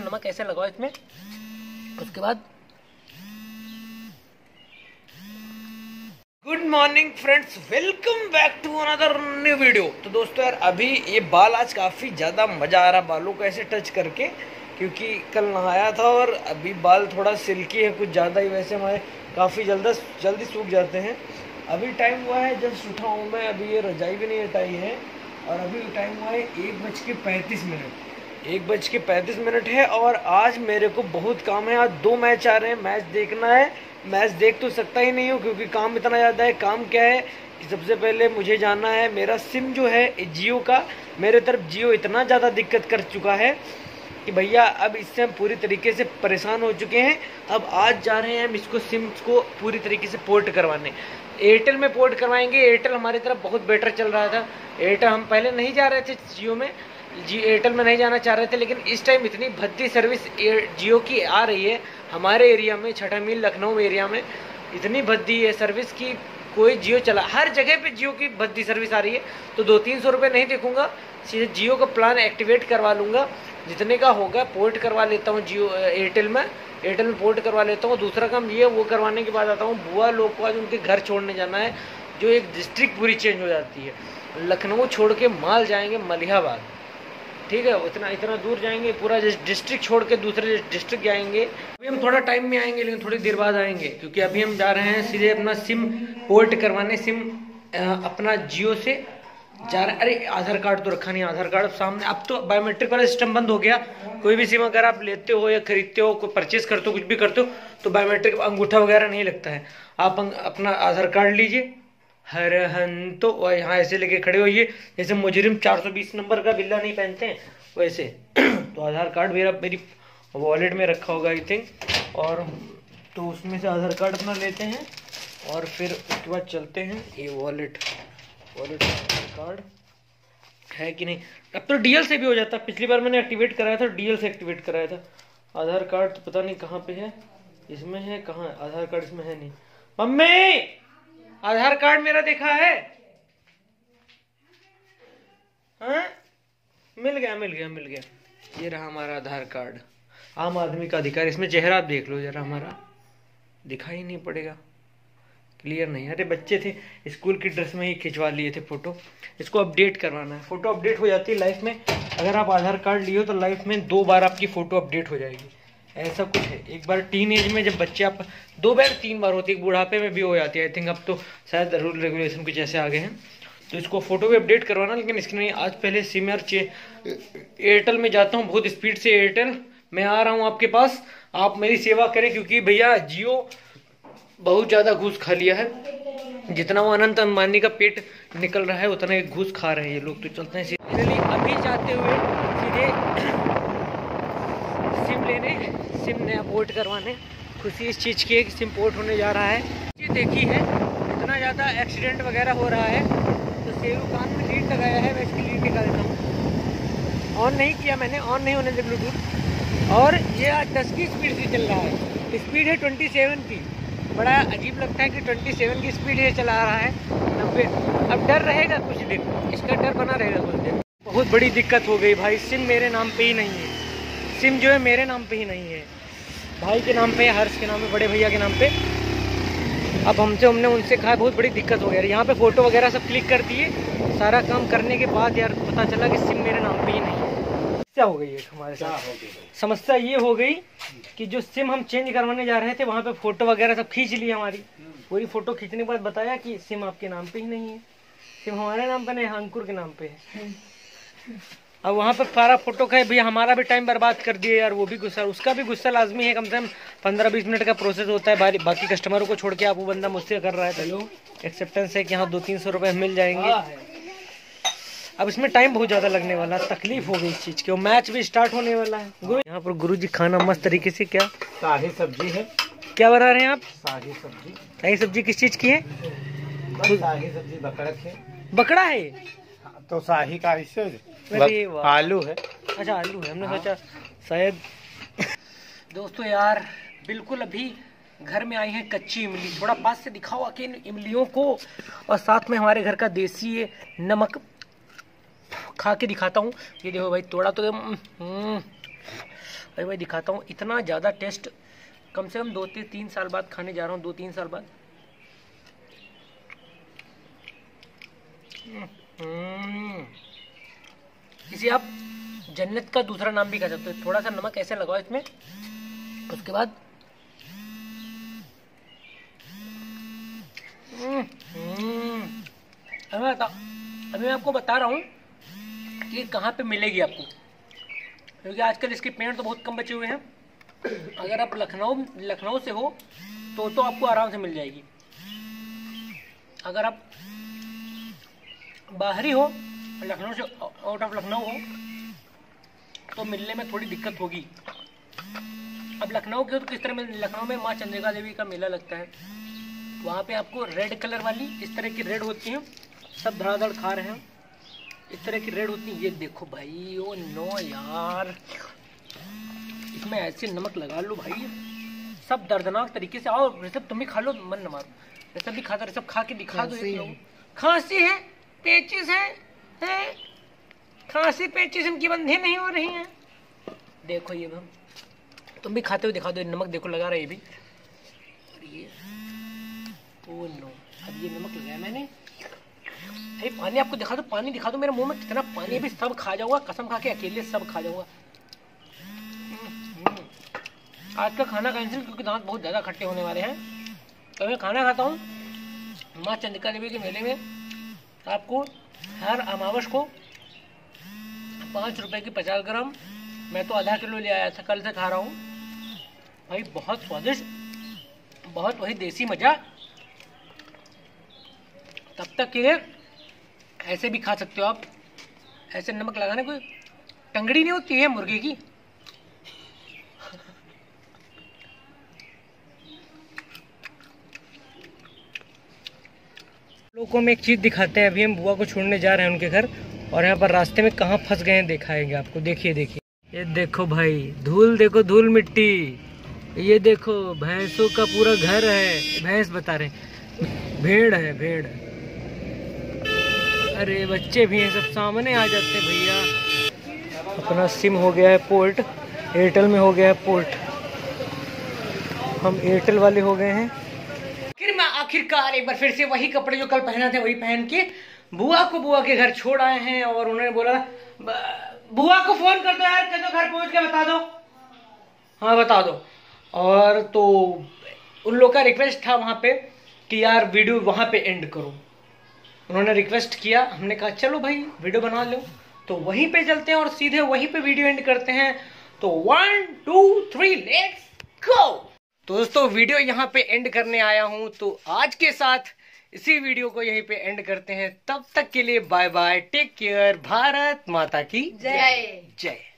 नमक ऐसे लगाओ इसमें। उसके बाद good morning friends welcome back to another new video तो दोस्तों यार, अभी ये बाल आज काफ़ी ज़्यादा मज़ा आ रहा बालों को ऐसे टच करके, क्योंकि कल नहाया था और अभी बाल थोड़ा सिल्की है, कुछ ज़्यादा ही वैसे हमारे काफ़ी जल्द जल्दी सूख जाते हैं। अभी टाइम हुआ है जस्ट उठा हूँ मैं, अभी ये रजाई भी नहीं हटाई है, और अभी टाइम हुआ है एक बज के पैंतीस मिनट। एक बज के पैंतीस मिनट है और आज मेरे को बहुत काम है। आज दो मैच आ रहे हैं। मैच देखना है। मैच देख तो सकता ही नहीं हूँ क्योंकि काम इतना ज़्यादा है। काम क्या है कि सबसे पहले मुझे जाना है। मेरा सिम जो है, जियो का, मेरे तरफ़ जियो इतना ज़्यादा दिक्कत कर चुका है कि भैया, अब इससे हम पूरी तरीके से परेशान हो चुके हैं। अब आज जा रहे हैं हम इसको, सिम को पूरी तरीके से पोर्ट करवाने। एयरटेल में पोर्ट करवाएँगे। एयरटेल हमारी तरफ़ बहुत बेटर चल रहा था। एयरटेल हम पहले नहीं जा रहे थे जियो में। जी एयरटेल में नहीं जाना चाह रहे थे, लेकिन इस टाइम इतनी भद्दी सर्विस जियो की आ रही है, हमारे एरिया में, छठा मील लखनऊ एरिया में, इतनी भद्दी है सर्विस की, कोई जियो चला, हर जगह पे जियो की भद्दी सर्विस आ रही है तो दो तीन सौ रुपये नहीं देखूँगा, सीधे जियो का प्लान एक्टिवेट करवा लूँगा, जितने का होगा पोर्ट करवा लेता हूँ जियो एयरटेल में एयरटेल में पोर्ट करवा लेता हूँ, दूसरा काम ये वो करवाने के बाद आता हूँ, बुआ लोग को आज उनके घर छोड़ने जाना है, जो एक डिस्ट्रिक्ट पूरी चेंज हो जाती है, लखनऊ छोड़ के माल जाएँगे मलिहाबाद। ठीक है इतना इतना दूर जाएँगे, पूरा डिस्ट्रिक्ट छोड़ के दूसरे डिस्ट्रिक्ट जाएँगे। अभी हम थोड़ा टाइम में आएँगे, लेकिन थोड़ी देर बाद आएँगे, क्योंकि अभी हम जा रहे हैं सीधे अपना सिम पोर्ट करवाने सिम अपना जियो से जा रहे अरे, आधार कार्ड तो रखा नहीं, आधार कार्ड सामने, अब तो बायोमेट्रिक वाला सिस्टम बंद हो गया। कोई भी सिम अगर आप लेते हो या खरीदते हो, कोई परचेज करते हो, कुछ भी करते हो तो बायोमेट्रिक अंगूठा वगैरह नहीं लगता है। आप अपना आधार कार्ड लीजिए। हर हन तो यहाँ ऐसे लेके खड़े होइए जैसे मुजरिम 420 नंबर का बिल्ला नहीं पहनते हैं, वैसे। तो आधार कार्ड मेरा मेरी वॉलेट में रखा होगा आई थिंक और तो उसमें से आधार कार्ड अपना लेते हैं, और फिर उसके बाद चलते हैं। ये वॉलेट वॉलेट आधार कार्ड है कि नहीं? अब तो डीएल से भी हो जाता। पिछली बार मैंने एक्टिवेट कराया था डीएल से एक्टिवेट कराया था। आधार कार्ड तो पता नहीं कहाँ पे है, इसमें है, कहाँ? आधार कार्ड इसमें है नहीं। मम्मी! आधार कार्ड मेरा देखा है। हाँ? मिल गया मिल गया मिल गया। ये रहा हमारा आधार कार्ड। आम आदमी का अधिकार। इसमें चेहरा देख लो जरा हमारा। दिखाई नहीं पड़ेगा। क्लियर नहीं। अरे बच्चे थे, स्कूल की ड्रेस में ही खिंचवा लिए थे फ़ोटो। इसको अपडेट करवाना है। फ़ोटो अपडेट हो जाती है लाइफ में। अगर आप आधार कार्ड हो तो लाइफ में दो बार आपकी फ़ोटो अपडेट हो जाएगी। ऐसा कुछ है। एक बार टीन एज में जब बच्चे आप, दो बार तीन बार होती है बुढ़ापे में भी हो जाती है। आई थिंक अब तो शायद रूल रेगुलेशन कुछ ऐसे आ गए हैं। तो इसको फ़ोटो भी अपडेट करवाना, लेकिन इसके नहीं आज पहले सिमर चे एयरटेल में जाता हूँ, बहुत स्पीड से एयरटेल मैं आ रहा हूँ आपके पास। आप मेरी सेवा करें, क्योंकि भैया जियो बहुत ज़्यादा घूस खा लिया है। जितना वो अनंत अंबानी का पेट निकल रहा है, उतना घूस खा रहे हैं ये लोग। तो चलते हैं। अभी जाते हुए सीधे लेने सिम नया पोर्ट करवाने। खुशी इस चीज़ की है कि सिम पोर्ट होने जा रहा है। ये देखी है, इतना ज़्यादा एक्सीडेंट वगैरह हो रहा है तो सेरू कान में लीड लगाया है, मैं इसकी लीड निकाल देता हूँ। ऑन नहीं किया मैंने ऑन नहीं होने दे ब्लूटूथ और ये आज दस की स्पीड से चल रहा है। स्पीड है ट्वेंटी सेवन की। बड़ा अजीब लगता है कि 27 की स्पीड ये चला रहा है। नब्बे। अब डर रहेगा कुछ दिन। इसका डर बना रहेगा कुछ दिन। बहुत बड़ी दिक्कत हो गई भाई। सिम मेरे नाम पे ही नहीं है। सिम जो है मेरे नाम पे ही नहीं है। भाई के नाम पे हर्ष के नाम पे बड़े भैया के नाम पे। अब हमसे हमने उनसे कहा बहुत बड़ी दिक्कत हो गया। यहाँ पे फ़ोटो वगैरह सब क्लिक कर दिए। सारा काम करने के बाद यार पता चला कि सिम मेरे नाम पे ही नहीं है। समस्या हो गई है हमारे साथ। समस्या ये हो गई कि जो सिम हम चेंज करवाने जा रहे थे वहाँ पे फ़ोटो वगैरह सब खींच ली हमारी। पूरी फ़ोटो खींचने के बाद बताया कि सिम आपके नाम पे ही नहीं है। सिम हमारे नाम पे नहीं अंकुर के नाम पे है। अब वहाँ पर सारा फ़ोटो खाए भैया हमारा भी टाइम बर्बाद कर दिया यार वो भी गुस्सा उसका भी गुस्सा लाजमी है कम से कम पंद्रह बीस मिनट का प्रोसेस होता है बाकी कस्टमरों को छोड़ के आप वो बंदा मुझसे कर रहा है चलो एक्सेप्टेंस है कि हाँ दो तीन सौ रुपये मिल जाएँगे। अब इसमें टाइम बहुत ज़्यादा लगने वाला है तकलीफ़ हो गई इस चीज़ की मैच भी स्टार्ट होने वाला है। गुरु यहाँ पर गुरु जी खाना मस्त तरीके से क्या? शाही सब्ज़ी है। क्या बना रहे हैं आप? शाही सब्ज़ी। शाही सब्ज़ी किस चीज़ की है? शाही सब्ज़ी बकरा है। बकरा है? तो शाही का हिस्से आलू है। अच्छा आलू है। हमने सोचा शायद दोस्तों यार बिल्कुल अभी घर में आई है कच्ची इमली। थोड़ा पास से दिखाओ आके इन इमलियों को। और साथ में हमारे घर का देसी ये नमक खा के दिखाता हूँ। ये देखो भाई थोड़ा तो हम्म, अरे भाई दिखाता हूँ। इतना ज़्यादा टेस्ट कम से कम दो तीन तीन साल बाद खाने जा रहा हूँ दो तीन साल बाद। हम्म। इसे आप जन्नत का दूसरा नाम भी कह सकते हो। थोड़ा सा नमक ऐसे लगाओ इसमें। उसके बाद हम्म, हम्म। अभी बता- अभी मैं आपको बता रहा हूँ कि कहाँ पे मिलेगी आपको। क्योंकि आजकल इसके पेड़ तो बहुत कम बचे हुए हैं। अगर आप लखनऊ लखनऊ से हो तो तो आपको आराम से मिल जाएगी। अगर आप बाहरी हो लखनऊ से आउट ऑफ़ लखनऊ हो तो मिलने में थोड़ी दिक्कत होगी। अब लखनऊ के तो किस तरह में लखनऊ में माँ चंद्रिका देवी का मेला लगता है। वहाँ पे आपको रेड कलर वाली इस तरह की रेड होती हैं सब धड़ाधड़ खा रहे हैं। इस तरह की रेड होती है। ये देखो भाई ओ नो यार। इसमें ऐसे नमक लगा लो भाई। सब दर्दनाक तरीके से आओ ऋषभ तुम भी खा लो मन न मारो। ऋषभ भी खाता ऋषभ खा के दिखा दो। खांसी है पेचिस है, है पे पेचिस की बंधे नहीं हो रही हैं। देखो ये मैम तुम भी खाते हुए दिखा दो नमक देखो लगा रहा है ये भी। और ये ओ नो अब ये नमक लगाया मैंने। अरे पानी आपको दिखा दो पानी दिखा दो मेरे मुँह में कितना पानी अभी सब खा जाऊँगा कसम खा के अकेले सब खा जाऊँगा। हम्म, आज का खाना कैंसिल क्योंकि दांत बहुत ज़्यादा खट्टे होने वाले हैं। तो मैं खाना खाता हूँ। माँ चंद्रिका देवी के मेले में आपको हर अमावस को पाँच रुपए की पचास ग्राम। मैं तो आधा किलो ले आया था, कल से खा रहा हूँ। भाई, बहुत स्वादिष्ट, बहुत वही देसी मज़ा। तब तक के ऐसे भी खा सकते हो आप। ऐसे नमक लगाने कोई टंगड़ी नहीं होती है मुर्गे की? लोगों में एक चीज़ दिखाते हैं, अभी हम बुआ को छोड़ने जा रहे हैं उनके घर। और यहाँ पर रास्ते में कहाँ फंस गए हैं दिखाएँगे आपको। देखिए देखिए। ये देखो भाई, धूल देखो, धूल मिट्टी। ये देखो, भैंसों का पूरा घर है। भैंस बता रहे भेड़ है, भेड़ अरे, बच्चे भी हैं, सब सामने आ जाते हैं भैया। अपना सिम हो गया है पोर्ट। एयरटेल में हो गया है पोर्ट। हम एयरटेल वाले हो गए हैं। फिर मैं आखिरकार एक बार फिर से वही कपड़े जो कल पहना थे, वही पहन के बुआ को बुआ के घर छोड़ आए हैं और उन्होंने बोला बुआ को फ़ोन कर दो यार, कह दो घर पहुँच के बता दो। हाँ बता दो। और तो उन लोग का रिक्वेस्ट था वहाँ पे कि यार वीडियो वहाँ पे एंड करो। उन्होंने रिक्वेस्ट किया, हमने कहा, चलो भाई वीडियो बना लो। तो वहीं पे चलते हैं और सीधे वहीं पे वीडियो एंड करते हैं। तो one two three let's go तो दोस्तों वीडियो यहाँ पे एंड करने आया हूँ। तो आज के साथ इसी वीडियो को यहीं पे एंड करते हैं। तब तक के लिए bye bye take care Bharat Mata की जय। जय।